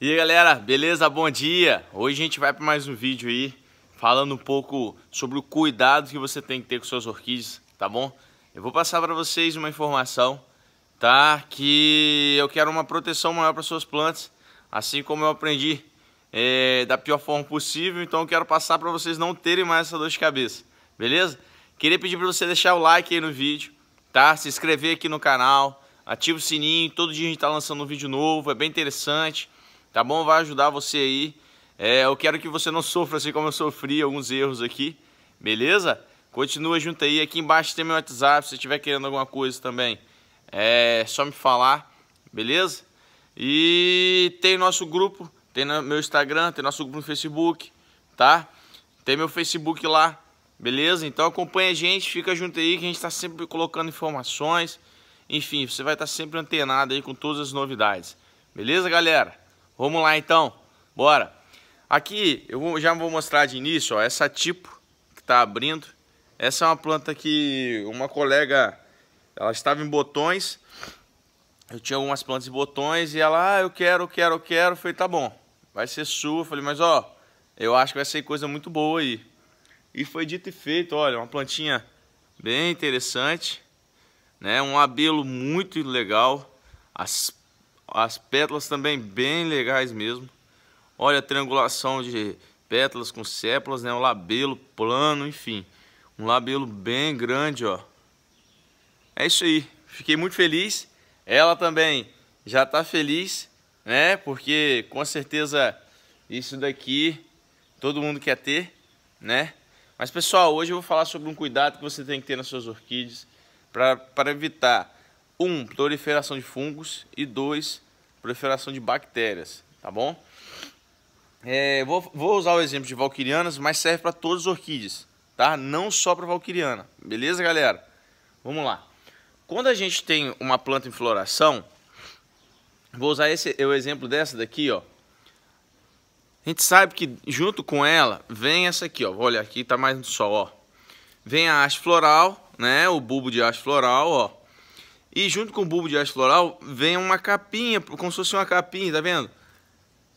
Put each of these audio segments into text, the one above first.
E aí galera, beleza? Bom dia! Hoje a gente vai para mais um vídeo aí falando um pouco sobre o cuidado que você tem que ter com suas orquídeas, tá bom? Eu vou passar para vocês uma informação, tá? Que eu quero uma proteção maior para suas plantas, assim como eu aprendi é, da pior forma possível, então eu quero passar para vocês não terem mais essa dor de cabeça, beleza? Queria pedir para você deixar o like aí no vídeo, tá? Se inscrever aqui no canal, ativa o sininho, todo dia a gente tá lançando um vídeo novo, é bem interessante tá bom? Vai ajudar você aí. É, eu quero que você não sofra assim como eu sofri alguns erros aqui, beleza? Continua junto aí, aqui embaixo tem meu WhatsApp, se estiver querendo alguma coisa também, é só me falar, beleza? E tem nosso grupo, tem meu Instagram, tem nosso grupo no Facebook, tá? Tem meu Facebook lá, beleza? Então acompanha a gente, fica junto aí que a gente está sempre colocando informações, enfim, você vai estar tá sempre antenado aí com todas as novidades, beleza galera? Vamos lá então, bora. Aqui eu já vou mostrar de início, ó, essa tipo que está abrindo. Essa é uma planta que uma colega, ela estava em botões. Eu tinha algumas plantas de botões e ela, ah, eu quero, eu quero, eu quero. Eu falei, tá bom, vai ser sua. Eu falei, mas ó, eu acho que vai ser coisa muito boa aí. E foi dito e feito, olha, uma plantinha bem interessante, né? Um abelo muito legal. As as pétalas também bem legais mesmo. Olha a triangulação de pétalas com sépalas, né? O labelo plano, enfim. Um labelo bem grande, ó. É isso aí. Fiquei muito feliz. Ela também já está feliz, né? Porque com certeza isso daqui todo mundo quer ter, né? Mas pessoal, hoje eu vou falar sobre um cuidado que você tem que ter nas suas orquídeas para evitar um, proliferação de fungos e dois, proliferação de bactérias, tá bom? É, vou, vou, usar o exemplo de valquirianas, mas serve para todas as orquídeas, tá? Não só para valquiriana, beleza, galera? Vamos lá. Quando a gente tem uma planta em floração, vou usar esse o exemplo dessa daqui, ó. A gente sabe que junto com ela vem essa aqui, ó. Olha aqui, tá mais no sol, ó. Vem a haste floral, né? O bulbo de haste floral, ó. E junto com o bulbo de haste floral vem uma capinha, como se fosse uma capinha, tá vendo?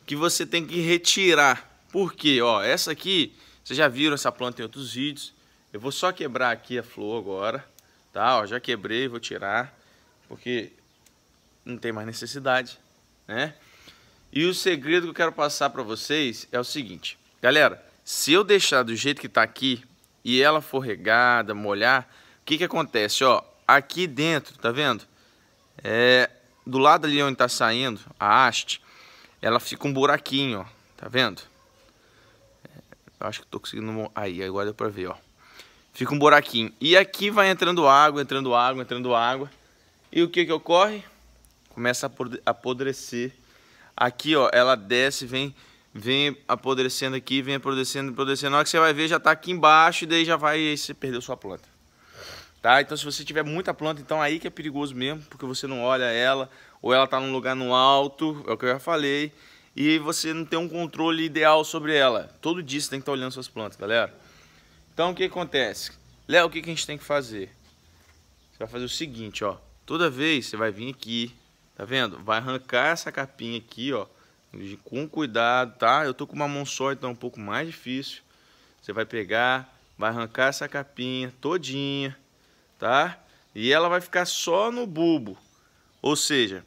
Que você tem que retirar. Por quê? Ó, essa aqui, vocês já viram essa planta em outros vídeos. Eu vou só quebrar aqui a flor agora, tá? Ó, já quebrei, vou tirar, porque não tem mais necessidade, né? E o segredo que eu quero passar para vocês é o seguinte. Galera, se eu deixar do jeito que tá aqui e ela for regada, molhar, o que que acontece, ó? Aqui dentro, tá vendo? É, do lado ali onde tá saindo a haste, ela fica um buraquinho, ó, tá vendo? Eu acho que tô conseguindo... Aí, agora deu pra ver, ó. Fica um buraquinho. E aqui vai entrando água, entrando água, entrando água. E o que que ocorre? Começa a apodrecer. Aqui, ó, ela desce, vem vem apodrecendo aqui, vem apodrecendo, apodrecendo. Na hora que você vai ver, já tá aqui embaixo e daí já vai, você perdeu sua planta. Tá? Então se você tiver muita planta, então aí que é perigoso mesmo, porque você não olha ela, ou ela está num lugar no alto, é o que eu já falei, e você não tem um controle ideal sobre ela. Todo dia você tem que estar tá olhando suas plantas, galera. Então o que acontece? Léo, o que, que a gente tem que fazer? Você vai fazer o seguinte, ó. Toda vez você vai vir aqui, tá vendo? Vai arrancar essa capinha aqui, ó. Com cuidado, tá? Eu tô com uma mão só, então é um pouco mais difícil. Você vai pegar, vai arrancar essa capinha todinha tá? E ela vai ficar só no bulbo. Ou seja,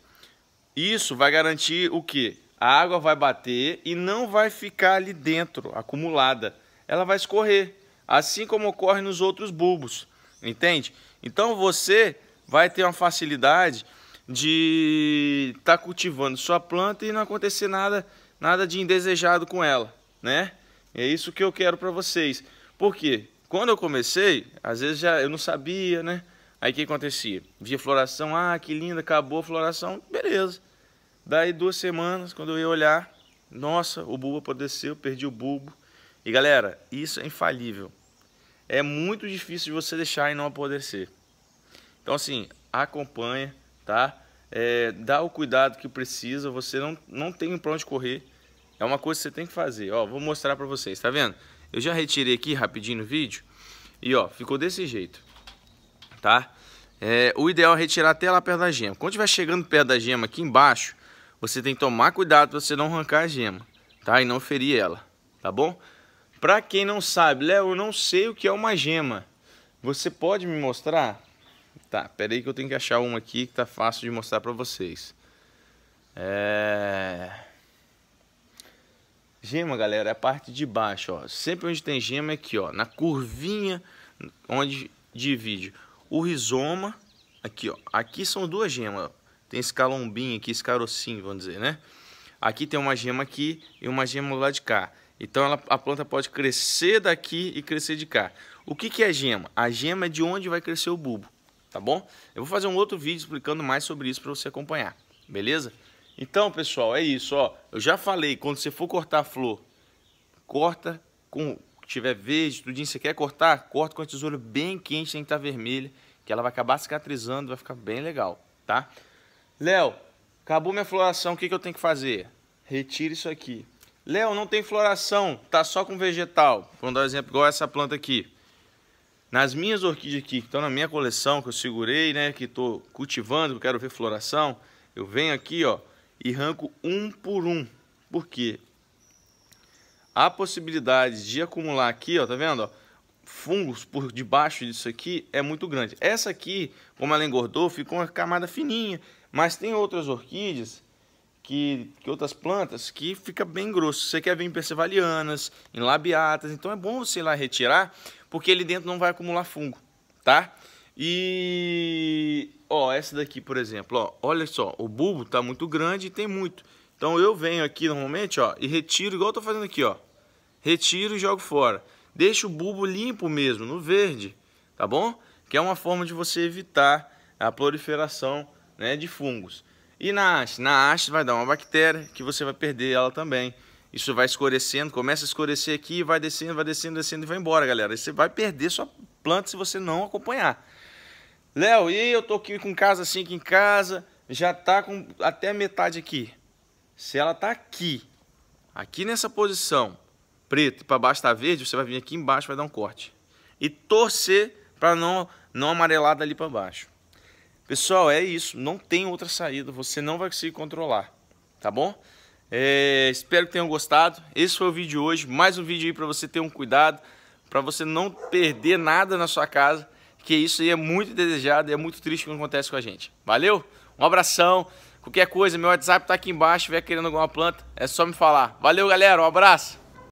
isso vai garantir o que? A água vai bater e não vai ficar ali dentro, acumulada. Ela vai escorrer, assim como ocorre nos outros bulbos, entende? Então você vai ter uma facilidade de estar tá cultivando sua planta e não acontecer nada, nada de indesejado com ela, né? É isso que eu quero para vocês. Por quê? Quando eu comecei, às vezes já eu não sabia, né? Aí o que acontecia? Via floração, ah, que linda, acabou a floração, beleza. Daí duas semanas, quando eu ia olhar, nossa, o bulbo apodreceu, perdi o bulbo. E galera, isso é infalível. É muito difícil de você deixar e não apodrecer. Então assim, acompanha, tá? É, dá o cuidado que precisa, você não, não tem para onde correr. É uma coisa que você tem que fazer. Ó, vou mostrar para vocês, tá vendo? Eu já retirei aqui rapidinho no vídeo e ó, ficou desse jeito, tá? É, o ideal é retirar até lá perto da gema. Quando estiver chegando perto da gema aqui embaixo, você tem que tomar cuidado para você não arrancar a gema, tá? E não ferir ela, tá bom? Para quem não sabe, Léo, eu não sei o que é uma gema. Você pode me mostrar? Tá, pera aí que eu tenho que achar uma aqui que tá fácil de mostrar para vocês. É... Gema, galera, é a parte de baixo, ó. Sempre onde tem gema é aqui, ó, na curvinha onde divide o rizoma, aqui, ó. Aqui são duas gemas. Tem esse calombinho aqui, esse carocinho, vamos dizer, né? Aqui tem uma gema aqui e uma gema lado de cá. Então ela, a planta pode crescer daqui e crescer de cá. O que, que é gema? A gema é de onde vai crescer o bulbo, tá bom? Eu vou fazer um outro vídeo explicando mais sobre isso para você acompanhar, beleza? Então, pessoal, é isso, ó. Eu já falei, quando você for cortar a flor, corta com tiver verde, tudinho, você quer cortar, corta com a tesoura bem quente, sem estar vermelha, que ela vai acabar cicatrizando, vai ficar bem legal, tá? Léo, acabou minha floração, o que, que eu tenho que fazer? Retire isso aqui. Léo, não tem floração, tá só com vegetal. Vamos dar um exemplo igual essa planta aqui. Nas minhas orquídeas aqui, que estão na minha coleção, que eu segurei, né, que estou cultivando, que eu quero ver floração, eu venho aqui, ó, e arranco um por um. Por quê? A possibilidade de acumular aqui, ó, tá vendo? Ó, fungos por debaixo disso aqui é muito grande. Essa aqui, como ela engordou, ficou uma camada fininha. Mas tem outras orquídeas, que, que outras plantas, que fica bem grosso. Você quer ver em persevalianas, em labiatas, então é bom você ir lá retirar, porque ele dentro não vai acumular fungo, tá? E ó, essa daqui, por exemplo, ó, olha só, o bulbo tá muito grande e tem muito. Então eu venho aqui normalmente, ó, e retiro igual eu tô fazendo aqui, ó. Retiro e jogo fora. Deixa o bulbo limpo mesmo, no verde, tá bom? Que é uma forma de você evitar a proliferação, né, de fungos. E na haste? Na haste vai dar uma bactéria que você vai perder ela também. Isso vai escurecendo, começa a escurecer aqui, vai descendo, vai descendo, descendo e vai embora, galera. você vai perder sua planta se você não acompanhar. Léo, e eu tô aqui com casa assim, aqui em casa, já tá com até metade aqui. Se ela tá aqui, aqui nessa posição, preto para baixo tá verde, você vai vir aqui embaixo vai dar um corte. E torcer para não, não amarelar dali para baixo. Pessoal, é isso. Não tem outra saída. Você não vai conseguir controlar. Tá bom? É, espero que tenham gostado. Esse foi o vídeo de hoje. Mais um vídeo aí para você ter um cuidado. Para você não perder nada na sua casa que isso aí é muito desejado e é muito triste quando acontece com a gente. Valeu? Um abração. Qualquer coisa, meu WhatsApp tá aqui embaixo. Se querendo alguma planta, é só me falar. Valeu, galera. Um abraço.